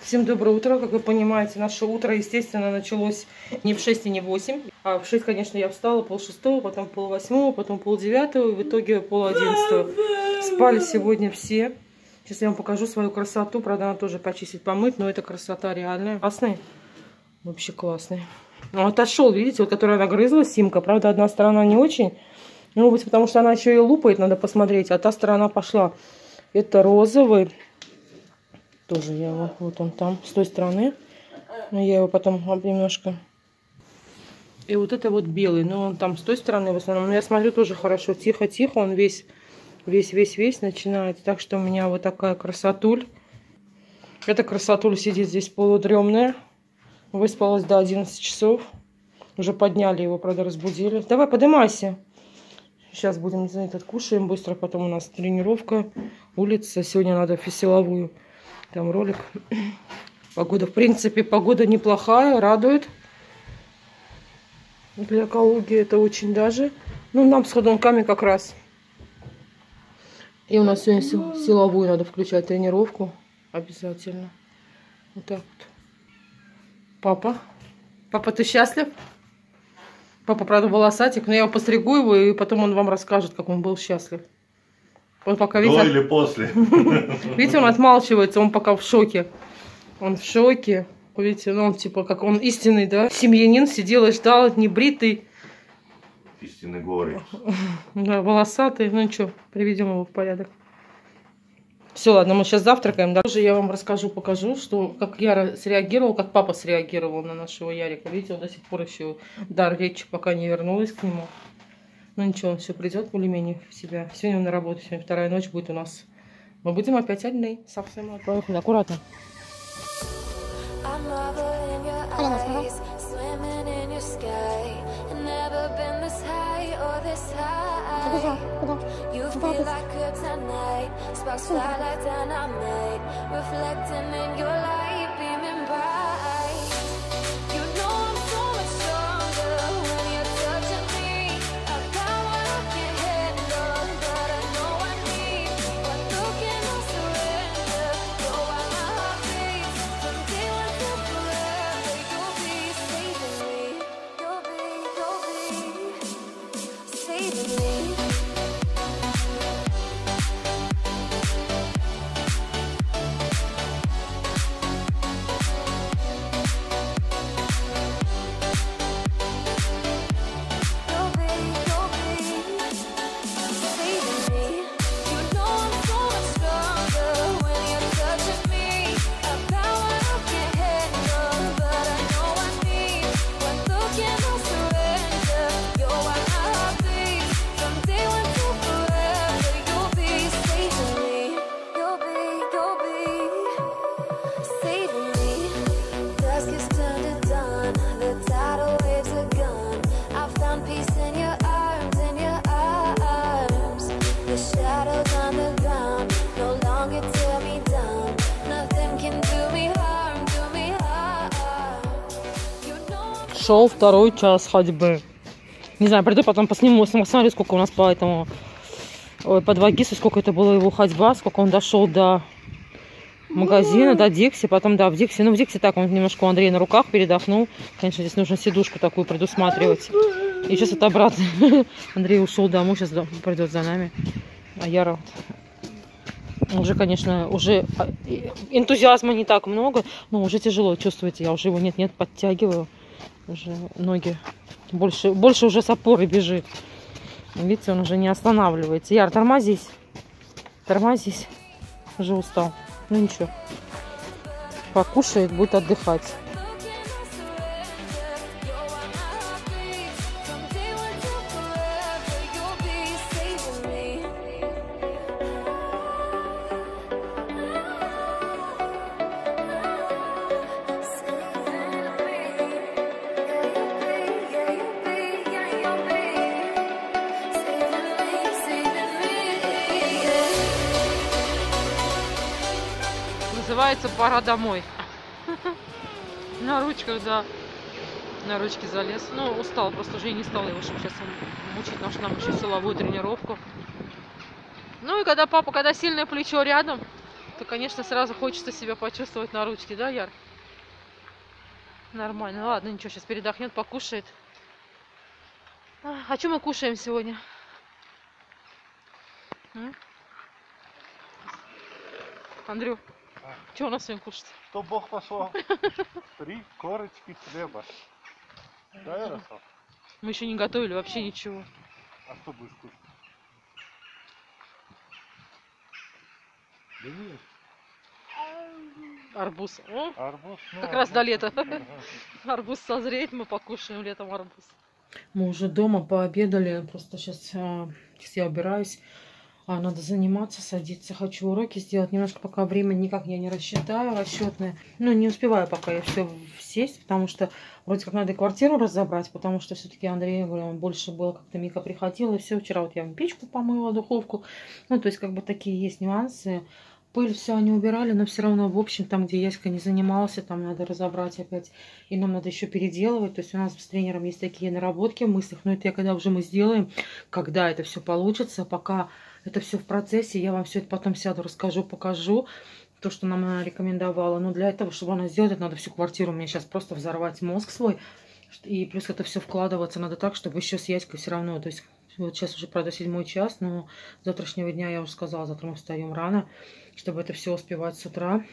Всем доброе утро. Как вы понимаете, наше утро, естественно, началось не в 6 и не в 8. А в 6, конечно, я встала пол шестого, потом пол восьмого, потом пол девятого, и в итоге пол одиннадцатого. Спали сегодня все. Сейчас я вам покажу свою красоту. Правда, она тоже почистить, помыть, но это красота реальная. Классный. Вообще классный. Ну, отошел, видите, вот который она грызла, Симка. Правда, одна сторона не очень. Ну, быть, потому что она еще и лупает, надо посмотреть. А та сторона пошла. Это розовый. Тоже я его, вот он там, с той стороны. Я его потом немножко... И вот это вот белый, но он там с той стороны в основном. Но я смотрю тоже хорошо, тихо-тихо, он весь, весь-весь-весь начинает. Так что у меня вот такая красотуль. Эта красотуль сидит здесь полудремная. Выспалась до 11 часов. Уже подняли его, правда, разбудили. Давай, поднимайся. Сейчас будем, не знаю, откушаем быстро. Потом у нас тренировка, улица. Сегодня надо силовую там ролик. Погода, в принципе, погода неплохая, радует. Для экологии это очень даже. Ну, нам с ходунками как раз. И у нас сегодня силовую надо включать тренировку. Обязательно. Вот так вот. Папа. Папа, ты счастлив? Папа, правда, волосатик, но я его постригу его, и потом он вам расскажет, как он был счастлив. Он пока, видите, До или после? Видите, он отмалчивается, он пока в шоке. Он в шоке. Видите, ну он типа как он истинный, да? Семьянин сидел и ждал, не бритый. Истинный горы. Да, волосатый. Ну ничего, приведем его в порядок. Все, ладно, мы сейчас завтракаем. Даже я вам расскажу, покажу, что как я среагировал, как папа среагировал на нашего Ярика. Видите, он до сих пор еще дар речи пока не вернулась к нему. Ну ничего, он все придет более-менее в себя. Сегодня он на работу, сегодня вторая ночь будет у нас. Мы будем опять одни. Совсем Поехали, аккуратно. You feel like kryptonite, Шел второй час ходьбы. Не знаю, приду потом посниму, посмотрю, сколько у нас по этому... Ой, по 2 гиса, сколько это было его ходьба, сколько он дошел до магазина, до Дикси, потом, да, в Дикси. Ну, в Дикси так, он немножко у Андрея на руках передохнул. Конечно, здесь нужно сидушку такую предусматривать. И сейчас это обратно. Андрей ушел домой, сейчас придет за нами. А Яра уже, конечно, уже а, энтузиазма не так много, но уже тяжело, чувствуете, я уже его нет-нет подтягиваю. Уже ноги больше, больше уже с опоры бежит. Видите, он уже не останавливается. Яр, тормозись. Тормозись. Уже устал. Ну ничего. Покушает, будет отдыхать. Называется «Пора домой». На ручках, да. На ручки залез. Ну, устал, просто уже и не стал его, сейчас мучить нашу нам еще силовую тренировку. Ну и когда папа, когда сильное плечо рядом, то, конечно, сразу хочется себя почувствовать на ручке, да, Яр? Нормально. Ладно, ничего, сейчас передохнет, покушает. А, что мы кушаем сегодня? Андрю, А. что у нас сегодня кушать? Что Бог послал? Три корочки хлеба. Да, Ярослав? Мы еще не готовили вообще ничего. А что будешь кушать? Да нет, Арбуз. О, арбуз. ну, Как раз до арбуз. лета. Арбуз созреет, мы покушаем летом арбуз. Мы уже дома пообедали. Просто сейчас, сейчас я убираюсь. А, надо заниматься, садиться. Хочу уроки сделать. Немножко пока время никак я не рассчитаю расчетное. Ну, не успеваю пока я все сесть, потому что вроде как надо квартиру разобрать, потому что все-таки Андрей, я говорю, он больше было, как-то Мика приходила, и все. Вчера вот я печку помыла, духовку. Ну, то есть, как бы такие есть нюансы. Пыль все они убирали, но все равно, в общем, там, где Яська не занимался, там надо разобрать опять. И нам надо еще переделывать. То есть у нас с тренером есть такие наработки в мыслях. Но это я когда уже мы сделаем, когда это все получится, пока это все в процессе, я вам все это потом сяду, расскажу, покажу. То, что нам она рекомендовала. Но для этого, чтобы она сделать, это надо всю квартиру мне сейчас просто взорвать мозг свой. И плюс это все вкладываться надо так, чтобы еще с Яськой все равно. То есть вот сейчас уже, правда, седьмой час, но завтрашнего дня я уже сказала, завтра мы встаем рано, чтобы это все успевать с утра.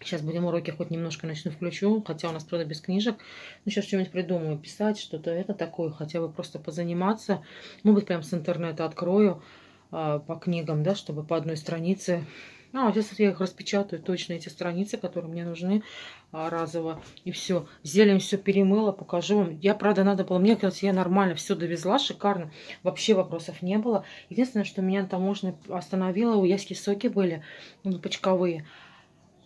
Сейчас будем уроки хоть немножко начну включу, хотя у нас, правда, без книжек. Ну, сейчас что-нибудь придумаю, писать что-то это такое, хотя бы просто позаниматься. Может быть, прям с интернета открою а, по книгам, да, чтобы по одной странице. А, сейчас я их распечатаю, точно эти страницы, которые мне нужны а, разово. И все. Зелень все перемыла, покажу вам. Я, правда, надо было... Мне кажется, я нормально все довезла, шикарно. Вообще вопросов не было. Единственное, что меня там можно остановило, у Яськи соки были, ну, почковые.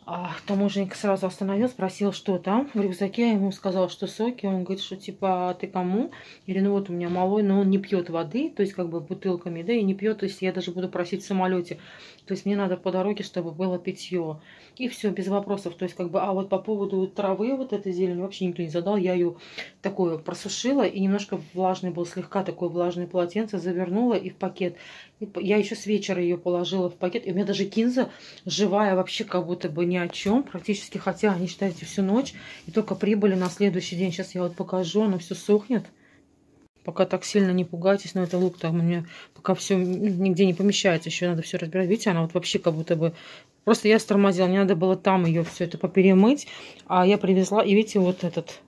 А таможенник сразу остановил, спросил, что там в рюкзаке. Я ему сказала, что соки. Он говорит, что типа, а ты кому? Или ну вот у меня малой, но он не пьет воды, то есть как бы бутылками, да, и не пьет, то есть я даже буду просить в самолете. То есть мне надо по дороге, чтобы было питье. И все, без вопросов. То есть как бы, а вот по поводу травы вот этой зелени вообще никто не задал. Я ее такое просушила и немножко влажный был, слегка такое влажное полотенце, завернула и в пакет. И я еще с вечера ее положила в пакет. И у меня даже кинза живая вообще как будто бы ни о чем практически, хотя они, считайте, всю ночь. И только прибыли на следующий день. Сейчас я вот покажу, оно все сохнет. Пока так сильно не пугайтесь, но это лук там у меня пока все нигде не помещается, еще надо все разбирать. Видите, она вот вообще как будто бы... Просто я стормозила, мне надо было там ее все это поперемыть, а я привезла, и видите, вот этот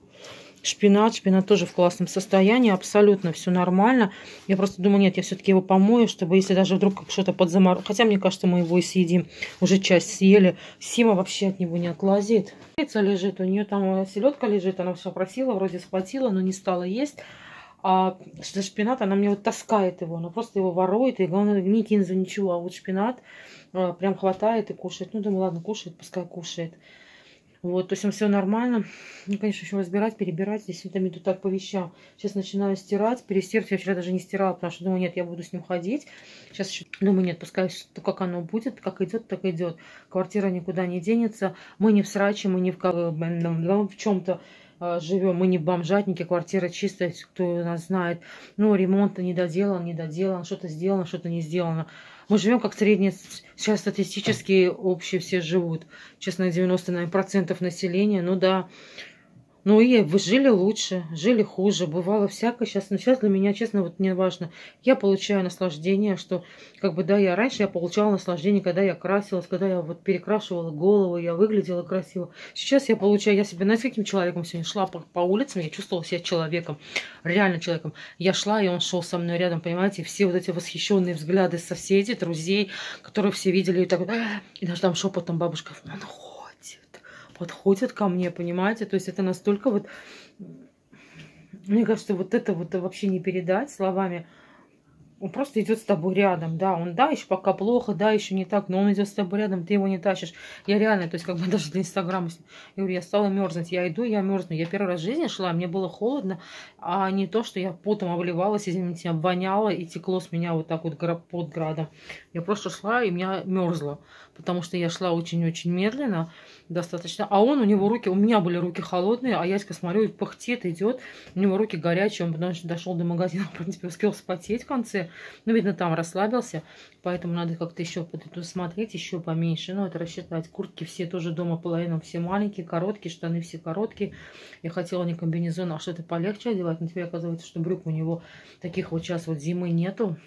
шпинат, шпинат тоже в классном состоянии, абсолютно все нормально. Я просто думаю, нет, я все-таки его помою, чтобы если даже вдруг что-то подзамор... Хотя, мне кажется, мы его и съедим. Уже часть съели. Сима вообще от него не отлазит. Курица лежит, у нее там селедка лежит, она все просила, вроде схватила, но не стала есть. А за шпинат она мне вот таскает его, она просто его ворует, и главное, не кинза, ничего, а вот шпинат а, прям хватает и кушает. Ну, думаю, ладно, кушает, пускай кушает. Вот, то есть все нормально. Ну, конечно, еще разбирать, перебирать. Здесь это иду так по вещам. Сейчас начинаю стирать. Перестирать я вчера даже не стирала, потому что думаю, нет, я буду с ним ходить. Сейчас еще думаю, нет, пускай то, как оно будет, как идет, так идет. Квартира никуда не денется. Мы не в сраче, мы не в, ка- в чем-то живем, мы не бомжатники, квартира чистая, кто нас знает. Ну, ремонт не доделан, не доделан, что-то сделано, что-то не сделано. Мы живем как средние, сейчас статистически общие все живут. Честно, 90% населения, ну да. Ну и вы жили лучше, жили хуже, бывало всякое. Сейчас, ну, сейчас для меня, честно, вот не важно. Я получаю наслаждение, что, как бы, да, я раньше я получала наслаждение, когда я красилась, когда я вот перекрашивала голову, я выглядела красиво. Сейчас я получаю, я себе, знаете, каким человеком сегодня шла по, по улицам, я чувствовала себя человеком, реально человеком. Я шла, и он шел со мной рядом, понимаете, все вот эти восхищенные взгляды соседей, друзей, которые все видели, и так, и даже там шепотом бабушка, он ходит подходит ко мне, понимаете? То есть это настолько вот... Мне кажется, вот это вот вообще не передать словами. Он просто идет с тобой рядом, да, он, да, еще пока плохо, да, еще не так, но он идет с тобой рядом, ты его не тащишь. Я реально, то есть, как бы даже для Инстаграма, я говорю, я стала мерзнуть, я иду, я мерзну. Я первый раз в жизни шла, мне было холодно, а не то, что я потом обливалась, извините, обвоняла и текло с меня вот так вот под градом. Я просто шла, и меня мерзла. Потому что я шла очень-очень медленно достаточно. А он, у него руки, у меня были руки холодные, а Яська, смотрю, пыхтит, идет, у него руки горячие, он потому что дошел до магазина, в принципе, успел спотеть в конце, ну, видно, там расслабился, поэтому надо как-то еще смотреть, еще поменьше, ну, это рассчитать. Куртки все тоже дома половину, все маленькие, короткие, штаны все короткие. Я хотела не комбинезон, а что-то полегче одевать, но теперь оказывается, что брюк у него таких вот сейчас вот зимы нету,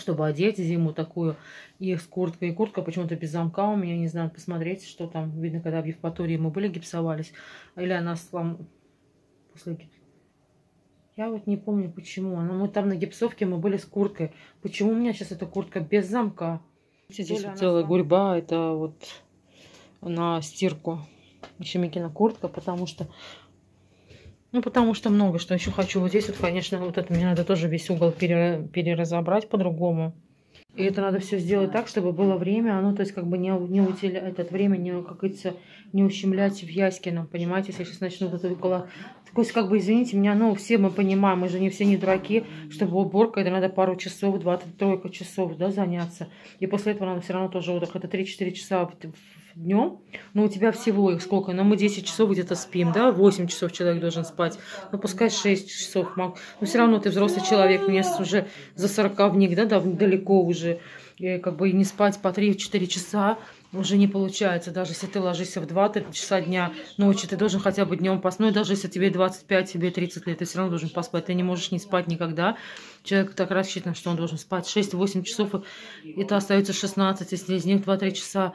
чтобы одеть зиму такую и с курткой. И куртка почему-то без замка у меня, не знаю, посмотреть, что там. Видно, когда в Евпатории мы были, гипсовались. Или она слом... после. Я вот не помню, почему. Но мы там на гипсовке, мы были с курткой. Почему у меня сейчас эта куртка без замка? Здесь вот целая гурьба, это вот на стирку. Еще Микина куртка, потому что ну, потому что много что еще хочу. Вот здесь вот, конечно, вот это мне надо тоже весь угол пере, переразобрать по-другому. И это надо все сделать так, чтобы было время, ну, то есть, как бы не, не уделять этот время, не, как говорится, не ущемлять в Яськином, понимаете, если я сейчас начну вот это около... То есть, как бы, извините меня, ну, все мы понимаем, мы же не все не дураки, чтобы уборка, это надо пару часов, 20-тройка часов, да, заняться. И после этого надо все равно тоже отдых, это 3-4 часа в, днем, но у тебя всего их сколько? Ну, мы 10 часов где-то спим, да, 8 часов человек должен спать, ну, пускай 6 часов, но все равно ты взрослый человек, мне уже за 40 в них, да, да, далеко уже, и как бы не спать по 3-4 часа, уже не получается, даже если ты ложишься в 2-3 часа дня ночи, ты должен хотя бы днем поспать, ну, даже если тебе 25, тебе 30 лет, ты все равно должен поспать, ты не можешь не спать никогда, человек так рассчитан, что он должен спать 6-8 часов, и это остается 16, если из них 2-3 часа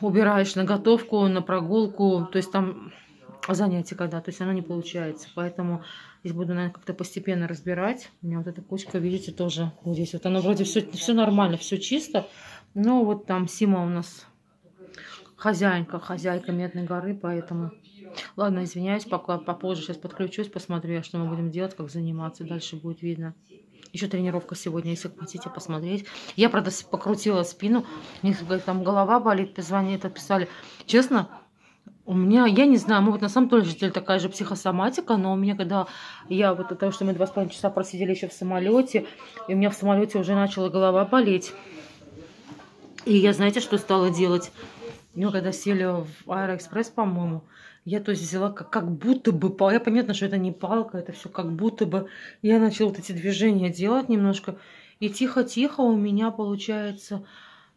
убираешь на готовку, на прогулку, то есть там занятия когда, то есть оно не получается. Поэтому здесь буду, наверное, как-то постепенно разбирать. У меня вот эта кучка, видите, тоже вот здесь вот. Оно вроде все, все нормально, все чисто. Но вот там Сима у нас хозяйка, хозяйка Медной горы, поэтому... Ладно, извиняюсь, пока попозже сейчас подключусь, посмотрю, что мы будем делать, как заниматься. Дальше будет видно. Еще тренировка сегодня, если хотите посмотреть. Я, правда, покрутила спину. Мне там голова болит, позвонили, отписали. Честно, у меня, я не знаю, может, на самом деле такая же психосоматика, но у меня, когда я, вот от того, что мы два с половиной часа просидели еще в самолете, и у меня в самолете уже начала голова болеть. И я, знаете, что стала делать? Ну, когда сели в Аэроэкспресс, по-моему, я то есть взяла как, как будто бы, я понятно, что это не палка, это все как будто бы. Я начала вот эти движения делать немножко. И тихо-тихо у меня получается,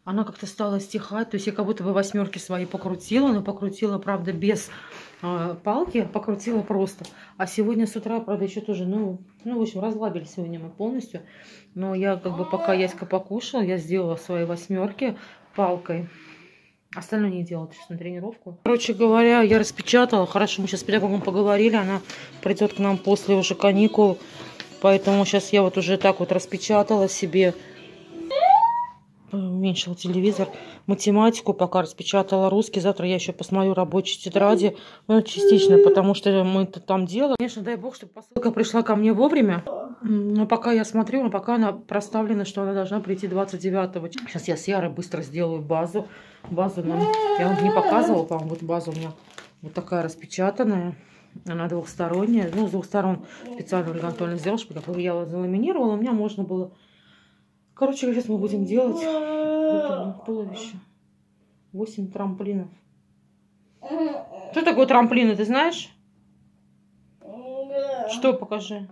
она как-то стала стихать. То есть я как будто бы восьмерки свои покрутила, но покрутила, правда, без э, палки, покрутила просто. А сегодня с утра, правда, еще тоже, ну, ну, в общем, разлабились сегодня мы полностью. Но я как бы пока Яська покушала, я сделала свои восьмерки палкой. Остальное не делала сейчас на тренировку. Короче говоря, я распечатала. Хорошо, мы сейчас с педагогом поговорили. Она придет к нам после уже каникул. Поэтому сейчас я вот уже так вот распечатала себе. Уменьшил телевизор. Математику пока распечатала русский. Завтра я еще посмотрю рабочие тетради. Ну, частично, потому что мы это там делаем. Конечно, дай бог, чтобы посылка пришла ко мне вовремя. Но пока я смотрю, но пока она проставлена, что она должна прийти 29-го. Сейчас я с Ярой быстро сделаю базу. Базу нам... Я вам не показывала, по-моему, вот база у меня вот такая распечатанная. Она двухсторонняя. Ну, с двух сторон специально Анатольевна сделала, чтобы я заламинировала. У меня можно было... Короче, сейчас мы будем делать вот туловище. 8 трамплинов. Что такое трамплины, ты знаешь? Что, покажи.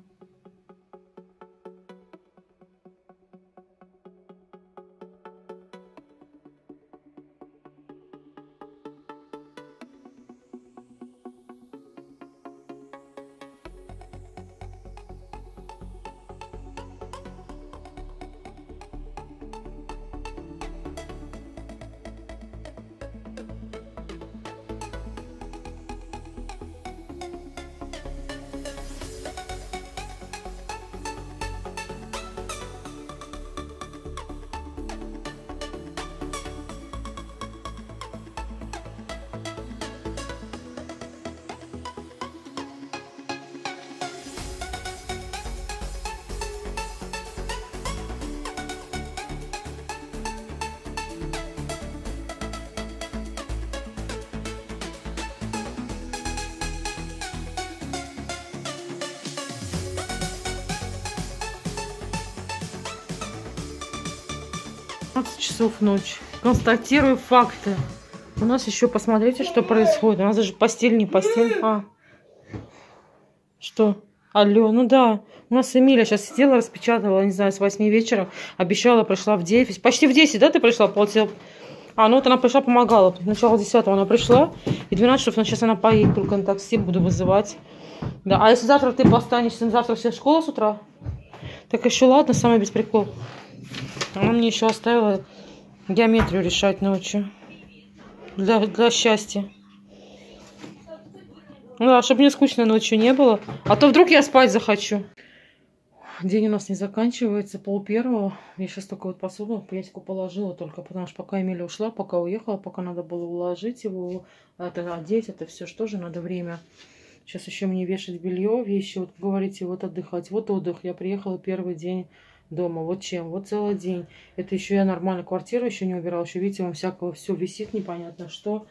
Часов ночи. Констатирую факты. У нас еще посмотрите, что происходит. У нас даже постель не постель. А. Что? Алло, ну да. У нас Эмиля сейчас сидела, распечатывала, не знаю, с 8 вечера. Обещала, пришла в 9. Почти в 10, да, ты пришла? Полтела. А, ну вот она пришла, помогала. Начало 10 она пришла. И 12 часов, ну, сейчас она поедет только на такси, буду вызывать. Да, а если завтра ты останешься, завтра вся школа с утра? Так еще ладно, самый без. Она мне еще оставила геометрию решать ночью. Для, для счастья. Ну да, чтобы мне скучно ночью не было. А то вдруг я спать захочу. День у нас не заканчивается, пол первого. Я сейчас только вот посуду Петьку положила только, потому что пока Эмилия ушла, пока уехала, пока надо было уложить его, это одеть, это все что же надо время. Сейчас еще мне вешать белье, вещи, вот говорите, вот отдыхать. Вот отдых. Я приехала первый день дома. Вот чем? Вот целый день. Это еще я нормально квартиру еще не убирала. Еще, видите, вам всякого все висит непонятно что.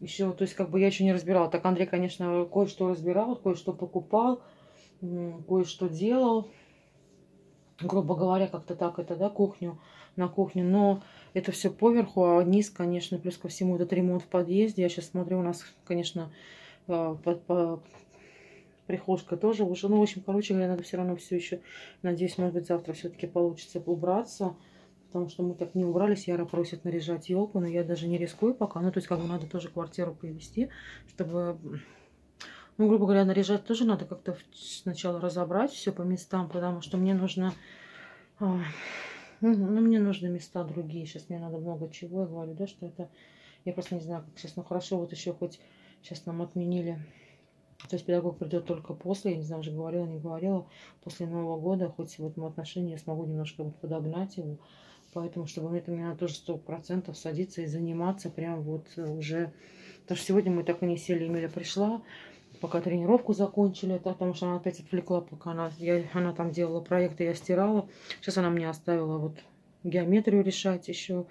Еще, то есть, как бы я еще не разбирала. Так Андрей, конечно, кое-что разбирал, кое-что покупал, кое-что делал. Грубо говоря, как-то так это, да, кухню, на кухню. Но это все поверху, а низ, конечно, плюс ко всему этот ремонт в подъезде. Я сейчас смотрю, у нас, конечно, э, по- по- прихожка тоже уже. Ну, в общем, короче говоря, надо все равно все еще, надеюсь, может быть, завтра все-таки получится убраться. Потому что мы так не убрались. Яра просит наряжать елку, но я даже не рискую пока. Ну, то есть, как бы надо тоже квартиру привести, чтобы, ну, грубо говоря, наряжать тоже надо как-то сначала разобрать все по местам, потому что мне нужно, а, ну, ну, мне нужны места другие. Сейчас мне надо много чего. Я говорю, да, что это, я просто не знаю, как сейчас, ну, хорошо, вот еще хоть сейчас нам отменили то есть педагог придет только после, я не знаю, уже говорила, не говорила, после Нового года, хоть в этом отношении я смогу немножко подогнать его. Поэтому, чтобы это мне надо тоже сто процентов садиться и заниматься прям вот э, уже. Потому что сегодня мы так и не сели, Эмиля пришла, пока тренировку закончили, потому что она опять отвлекла, пока она, я, она там делала проекты, я стирала. Сейчас она мне оставила вот геометрию решать еще.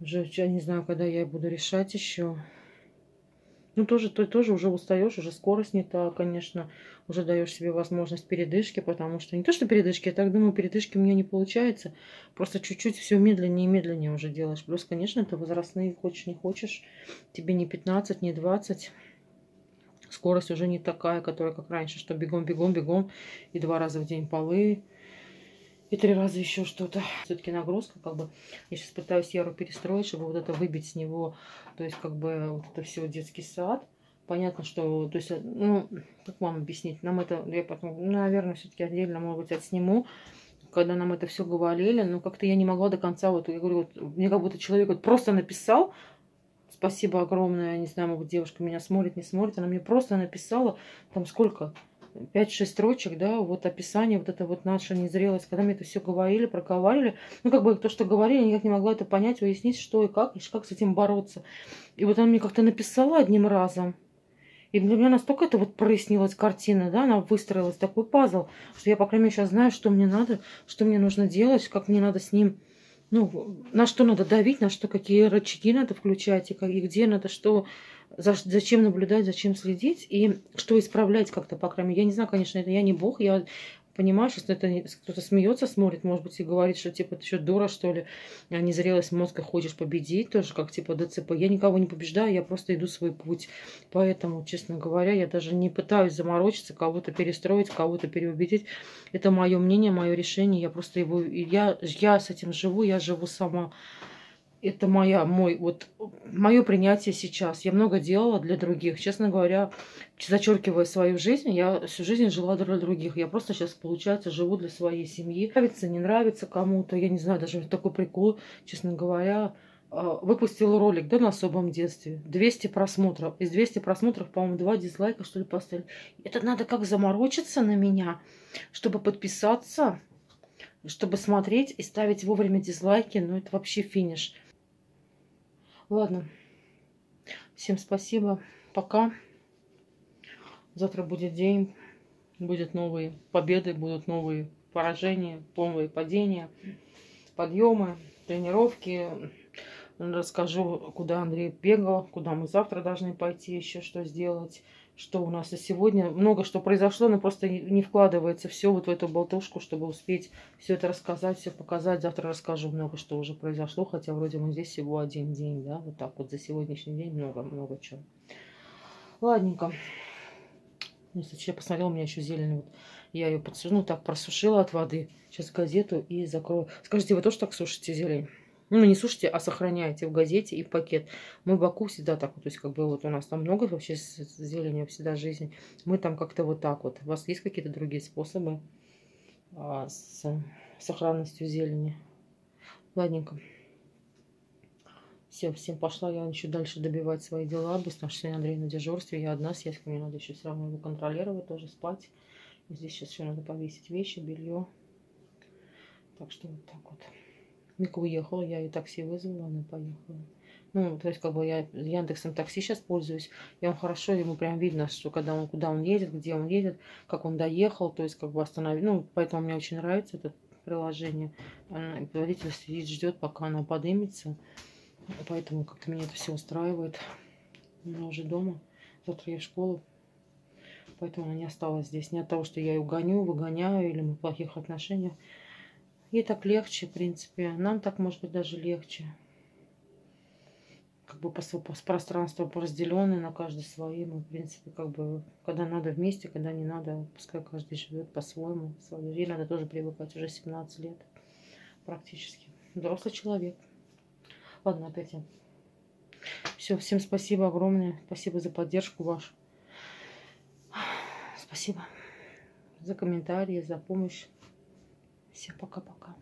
Уже я не знаю, когда я буду решать еще. Ну, тоже, ты тоже уже устаешь, уже скорость не та, конечно. Уже даешь себе возможность передышки, потому что не то, что передышки, я так думаю, передышки у меня не получается. Просто чуть-чуть все медленнее и медленнее уже делаешь. Плюс, конечно, это возрастные, хочешь не хочешь. Тебе не 15, не 20. Скорость уже не такая, которая как раньше, что бегом, бегом, бегом. И два раза в день полы. И три раза еще что-то. Все-таки нагрузка, как бы. Я сейчас пытаюсь Яру перестроить, чтобы вот это выбить с него. То есть, как бы, вот это все детский сад. Понятно, что, то есть, ну, как вам объяснить, нам это, я потом, наверное, все-таки отдельно, может быть, отсниму, когда нам это все говорили, но как-то я не могла до конца, вот, я говорю, вот, мне как будто человек вот просто написал, спасибо огромное, не знаю, может, девушка меня смотрит, не смотрит, она мне просто написала, там сколько, 5-6 строчек, да, вот описание, вот это вот наша незрелость, когда мне это все говорили, проговаривали, ну, как бы то, что говорили, я никак не могла это понять, уяснить, что и как, и как с этим бороться. И вот она мне как-то написала одним разом, и для меня настолько это вот прояснилась картина, да, она выстроилась такой пазл, что я, по крайней мере, сейчас знаю, что мне надо, что мне нужно делать, как мне надо с ним, ну, на что надо давить, на что, какие рычаги надо включать, и, как, и где надо что, за- зачем наблюдать, зачем следить, и что исправлять как-то, по крайней мере. Я не знаю, конечно, это я не бог, я понимаю, что это кто-то смеется, смотрит, может быть, и говорит, что типа ты что, дура, что ли, а незрелость мозга хочешь победить, тоже как типа ДЦП. Я никого не побеждаю, я просто иду свой путь. Поэтому, честно говоря, я даже не пытаюсь заморочиться, кого-то перестроить, кого-то переубедить. Это мое мнение, мое решение. Я просто его, я, я с этим живу, я живу сама. Это моя, мой, вот, мое принятие сейчас. Я много делала для других. Честно говоря, зачеркивая свою жизнь, я всю жизнь жила для других. Я просто сейчас, получается, живу для своей семьи. Нравится, не нравится кому-то, я не знаю, даже такой прикол, честно говоря, а, выпустила ролик, да, на особом детстве. 200 просмотров. Из 200 просмотров, по-моему, два дизлайка, что ли, поставили. Это надо как заморочиться на меня, чтобы подписаться, чтобы смотреть и ставить вовремя дизлайки. Ну, это вообще финиш. Ладно. Всем спасибо. Пока. Завтра будет день. Будут новые победы, будут новые поражения, новые падения, подъемы, тренировки. Расскажу, куда Андрей бегал, куда мы завтра должны пойти, еще что сделать. Что у нас и сегодня. Много что произошло, но просто не- вкладывается все вот в эту болтушку, чтобы успеть все это рассказать, все показать. Завтра расскажу много, что уже произошло, хотя вроде мы здесь всего один день, да, вот так вот за сегодняшний день много-много чего. Ладненько. Если я посмотрела, у меня еще зелень. Вот. Я ее подсушила, ну так просушила от воды. Сейчас газету и закрою. Скажите, вы тоже так сушите зелень? Ну, не сушите, а сохраняете в газете и в пакет. Мы в Баку всегда так то есть как бы вот у нас там много вообще зеленью всегда жизни. Мы там как-то вот так вот. У вас есть какие-то другие способы а, с сохранностью зелени? Ладненько. Все, всем пошла я еще дальше добивать свои дела. Быстро, что сегодня Андрей на дежурстве. Я одна с Яськой, мне надо еще все равно его контролировать, тоже спать. Здесь сейчас еще надо повесить вещи, белье. Так что вот так вот. Мика уехала, я и такси вызвала, она поехала. Ну, то есть, как бы я Яндексом такси сейчас пользуюсь, и он хорошо, ему прям видно, что когда он, куда он едет, где он едет, как он доехал, то есть, как бы остановил. Ну, поэтому мне очень нравится это приложение. Она- Водитель сидит, ждет, пока она подымется. Поэтому как-то меня это все устраивает. Она уже дома. Завтра я в школу. Поэтому она не осталась здесь. Не от того, что я ее гоню, выгоняю или мы в плохих отношениях. Ей так легче, в принципе. Нам так, может быть, даже легче. Как бы по, по пространству разделенные на каждый свои. Мы, в принципе, как бы, когда надо вместе, когда не надо, пускай каждый живет по-своему. Ей надо тоже привыкать. Уже 17 лет практически. Взрослый человек. Ладно, опять я. Все, всем спасибо огромное. Спасибо за поддержку вашу. Спасибо за комментарии, за помощь. Всем пока-пока.